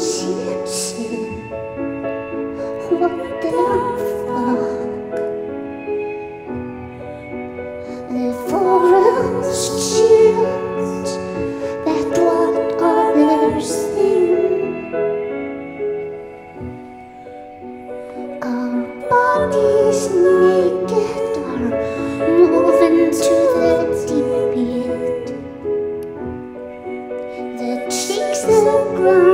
friendships in What the fuck The forest shields That what others think Our bodies naked Are moving to the the ground.